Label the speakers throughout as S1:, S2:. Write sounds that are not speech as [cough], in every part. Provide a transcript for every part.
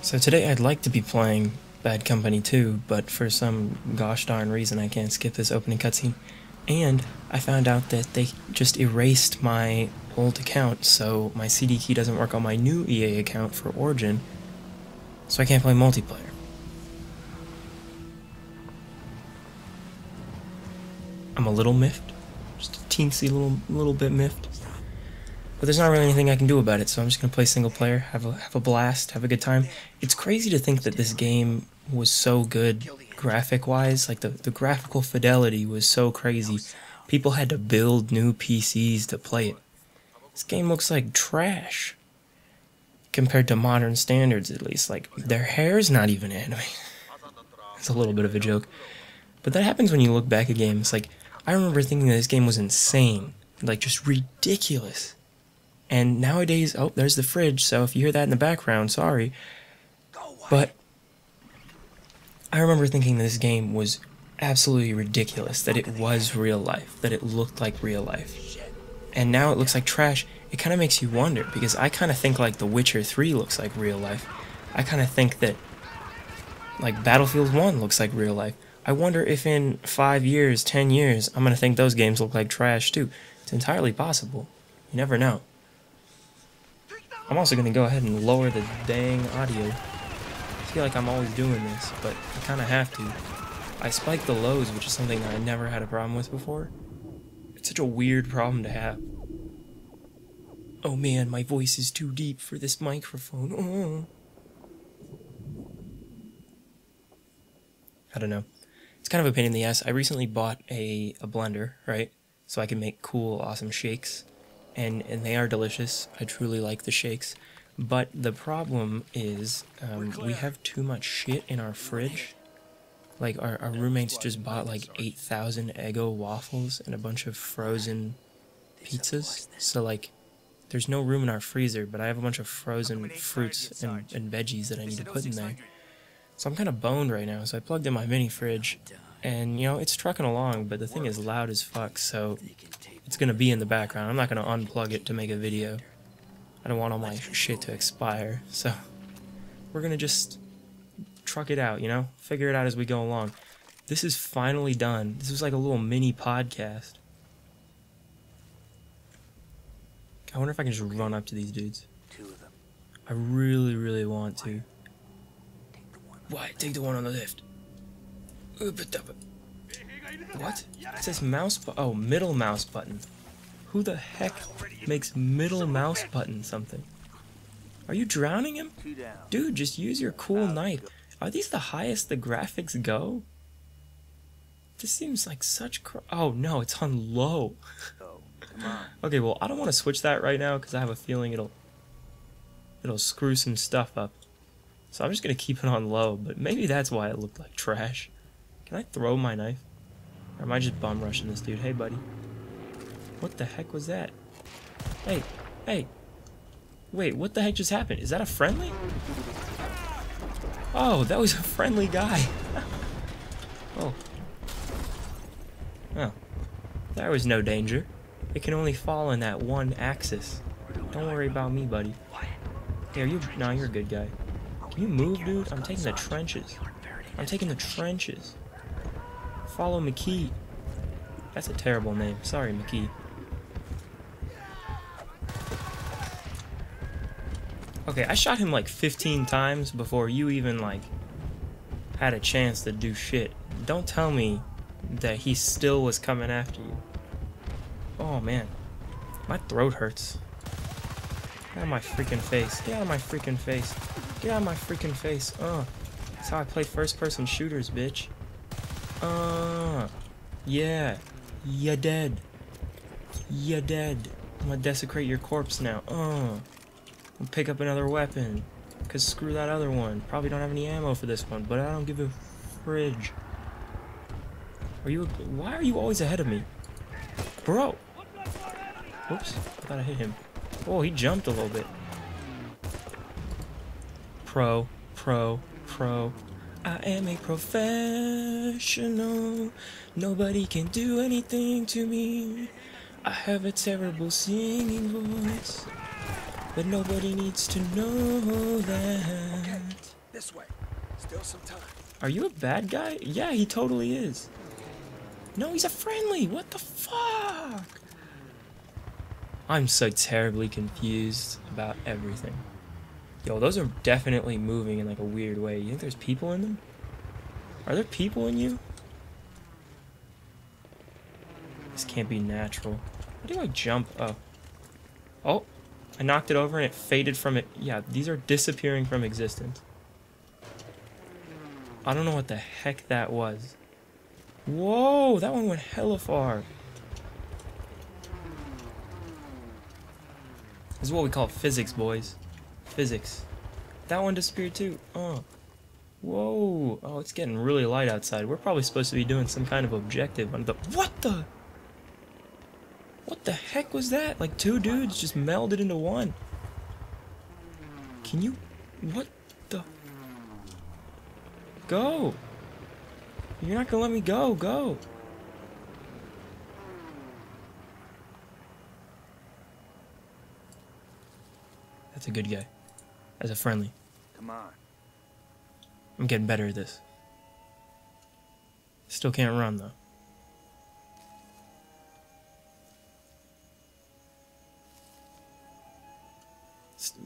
S1: So today I'd like to be playing Bad Company 2, but for some gosh darn reason I can't skip this opening cutscene. And I found out that they just erased my old account, so my CD key doesn't work on my new EA account for Origin, so I can't play multiplayer. I'm a little miffed, just a teensy little little bit miffed. But there's not really anything I can do about it, so I'm just gonna play single player, have a have a blast, have a good time. It's crazy to think that this game was so good graphic wise, like the, the graphical fidelity was so crazy. People had to build new PCs to play it. This game looks like trash. Compared to modern standards at least. Like their hair's not even anime. [laughs] It's a little bit of a joke. But that happens when you look back at games. Like I remember thinking that this game was insane. Like just ridiculous. And nowadays, oh, there's the fridge, so if you hear that in the background, sorry. But I remember thinking this game was absolutely ridiculous, that it was real life, that it looked like real life. And now it looks like trash. It kind of makes you wonder, because I kind of think like The Witcher 3 looks like real life. I kind of think that like Battlefield 1 looks like real life. I wonder if in 5 years, 10 years, I'm going to think those games look like trash too. It's entirely possible. You never know. I'm also to go ahead and lower the dang audio. I feel like I'm always doing this, but I kind of have to. I spike the lows, which is something I never had a problem with before. It's such a weird problem to have. Oh man, my voice is too deep for this microphone. Oh. [laughs] I don't know. It's kind of a pain in the ass. I recently bought a, a blender, right? So I can make cool, awesome shakes and, and they are delicious. I truly like the shakes. But the problem is um, we have too much shit in our fridge. Like, our, our roommates just bought like 8,000 Eggo waffles and a bunch of frozen pizzas. So, like, there's no room in our freezer, but I have a bunch of frozen fruits and, and veggies that I need to put in there. So I'm kind of boned right now, so I plugged in my mini fridge. And, you know, it's trucking along, but the thing is loud as fuck, so it's going to be in the background. I'm not going to unplug it to make a video. I don't want all my shit to expire, so we're going to just truck it out, you know? Figure it out as we go along. This is finally done. This was like a little mini podcast. I wonder if I can just run up to these dudes. Two of them. I really, really want to. Why? Take the one on the left. What? It says mouse Oh, middle mouse button. Who the heck makes middle mouse button something? Are you drowning him? Dude, just use your cool knife. Are these the highest the graphics go? This seems like such Oh no, it's on low. [laughs] okay, well, I don't want to switch that right now because I have a feeling it'll it'll screw some stuff up. So I'm just gonna keep it on low, but maybe that's why it looked like trash. Can I throw my knife? Or am I just bum rushing this dude? Hey, buddy. What the heck was that? Hey, hey. Wait, what the heck just happened? Is that a friendly? Oh, that was a friendly guy. [laughs] oh. Oh. There was no danger. It can only fall in that one axis. Don't worry about me, buddy. Hey, are you? No, you're a good guy. Can you move, dude? I'm taking the trenches. I'm taking the trenches. Follow McKee. That's a terrible name. Sorry, McKee. Okay, I shot him like 15 times before you even, like, had a chance to do shit. Don't tell me that he still was coming after you. Oh, man. My throat hurts. Get out of my freaking face. Get out of my freaking face. Get out of my freaking face. Uh. That's how I play first-person shooters, bitch. Uh, yeah, you're dead. You're dead. I'm gonna desecrate your corpse now. Uh, I'll pick up another weapon. Cause screw that other one. Probably don't have any ammo for this one, but I don't give a fridge. Are you? Why are you always ahead of me, bro? Whoops! I thought I hit him. Oh, he jumped a little bit. Pro, pro, pro. I am a professional. Nobody can do anything to me. I have a terrible singing voice. But nobody needs to know that.
S2: This way. Still some time.
S1: Are you a bad guy? Yeah, he totally is. No, he's a friendly. What the fuck? I'm so terribly confused about everything. Yo, those are definitely moving in like a weird way. You think there's people in them? Are there people in you? This can't be natural. How do I jump? Oh. Oh, I knocked it over and it faded from it. Yeah, these are disappearing from existence. I don't know what the heck that was. Whoa, that one went hella far. This is what we call physics, boys. Physics. That one disappeared too. Oh. Whoa. Oh, it's getting really light outside. We're probably supposed to be doing some kind of objective on the- What the? What the heck was that? Like two dudes just melded into one. Can you... What the... Go! You're not gonna let me go, go! That's a good guy. That's a friendly.
S2: Come on.
S1: I'm getting better at this. Still can't run though.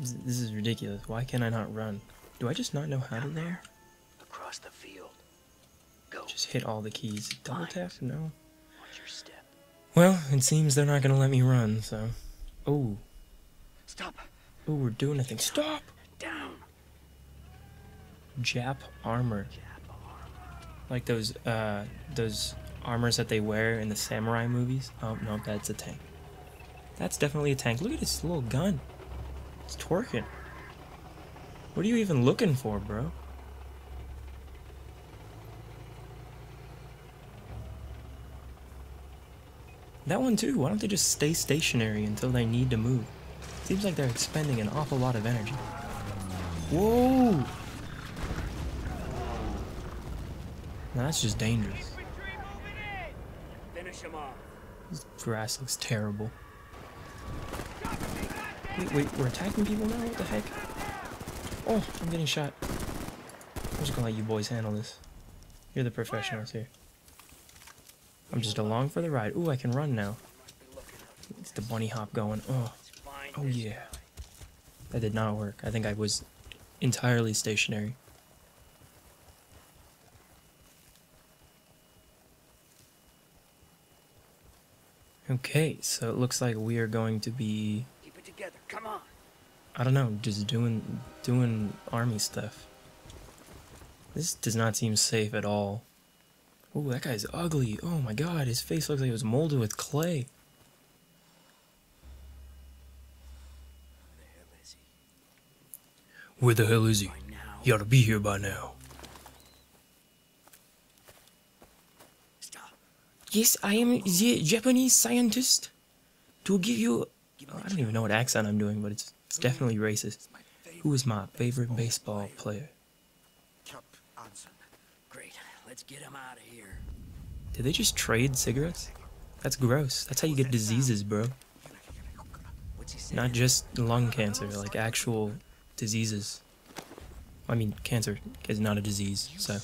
S1: This is ridiculous. Why can I not run? Do I just not know how to run?
S2: Across the field. Go.
S1: Just hit all the keys. Double tap? No.
S2: Watch your step.
S1: Well, it seems they're not gonna let me run, so. Oh.
S2: Stop.
S1: Oh, we're doing a thing. Stop!
S2: Down.
S1: Jap armor. Like those, uh, those armors that they wear in the samurai movies. Oh, no, that's a tank. That's definitely a tank. Look at this little gun. It's twerking. What are you even looking for, bro? That one too. Why don't they just stay stationary until they need to move? Seems like they're expending an awful lot of energy. Whoa! Now that's just dangerous.
S2: Finish him off.
S1: This grass looks terrible. Wait, wait, we're attacking people now? What the heck? Oh, I'm getting shot. I'm just gonna let you boys handle this. You're the professionals here. I'm just along for the ride. Ooh, I can run now. It's the bunny hop going. Oh, oh yeah. That did not work. I think I was entirely stationary. Okay, so it looks like we are going to be
S2: Keep it together. Come on.
S1: I don't know, just doing doing army stuff. This does not seem safe at all. Oh, that guy's ugly. Oh my god, his face looks like it was molded with clay.
S2: Where the hell is he?
S1: Where the hell is he? He ought to be here by now.
S2: Stop.
S1: Yes, I am the Japanese scientist. To give you,
S2: me
S1: I don't even know what accent I'm doing, but it's it's definitely racist. Who is my favorite baseball player?
S2: Cap Anson. Great. Let's get him out of here.
S1: Did they just trade cigarettes? That's gross. That's how you get diseases, bro.
S2: What's he saying?
S1: Not just lung cancer, like actual diseases. I mean, cancer is not a disease, so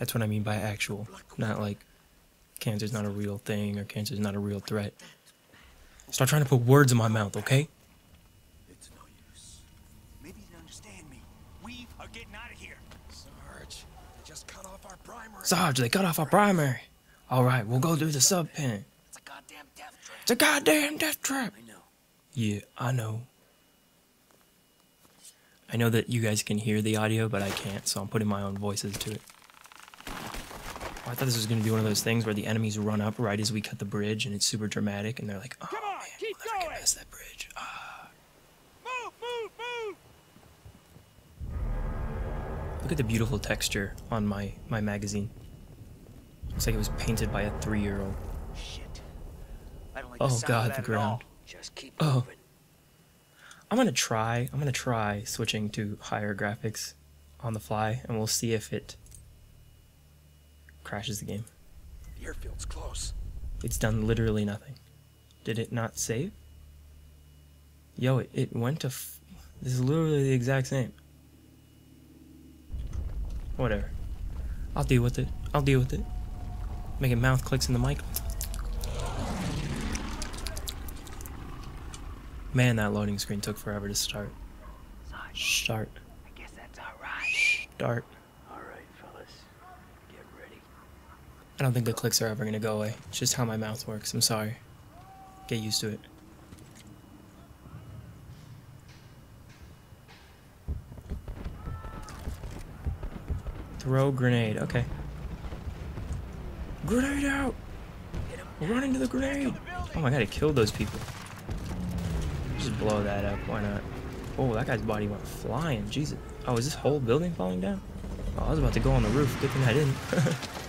S1: that's what I mean by actual. Not like cancer's not a real thing or cancer's not a real threat. Stop trying to put words in my mouth, okay?
S2: It's no use. Maybe you didn't understand me. We are getting out of here. Sarge, they just cut off our primary.
S1: Sarge, they cut off our primary. Alright, we'll go through the sub pen.
S2: It's a goddamn death trap.
S1: It's a goddamn death trap.
S2: I know.
S1: Yeah, I know. I know that you guys can hear the audio, but I can't, so I'm putting my own voices to it. I thought this was gonna be one of those things where the enemies run up right as we cut the bridge, and it's super dramatic, and they're like, "Oh
S3: Come on,
S1: man,
S3: keep
S1: we'll never
S3: going."
S1: get past that bridge." Ah.
S3: Move, move, move!
S1: Look at the beautiful texture on my my magazine. Looks like it was painted by a three-year-old.
S2: Shit. I don't like
S1: Oh,
S2: the
S1: God, the ground.
S2: Just keep
S1: Oh.
S2: moving.
S1: I'm gonna try. I'm gonna try switching to higher graphics on the fly, and we'll see if it crashes the game.
S2: The airfield's close.
S1: It's done literally nothing. Did it not save? Yo, it, it went to. F- This is literally the exact same. Whatever. I'll deal with it. I'll deal with it. Making mouth clicks in the mic. Man, that loading screen took forever to start. Start.
S2: I guess that's alright.
S1: Start.
S2: Alright, fellas. Get ready.
S1: I don't think the clicks are ever gonna go away. It's just how my mouth works. I'm sorry. Get used to it. Throw grenade. Okay. Grenade out! Run into the grenade! Oh my god, it killed those people. Just blow that up. Why not? Oh, that guy's body went flying. Jesus. Oh, is this whole building falling down? Oh, I was about to go on the roof. Good thing I didn't. [laughs]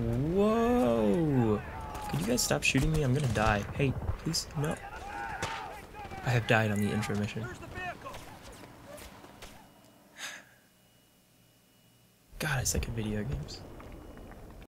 S1: Whoa! Could you guys stop shooting me? I'm gonna die. Hey, please, no. I have died on the intro mission.
S3: Where's the vehicle?
S1: God, I suck at video games.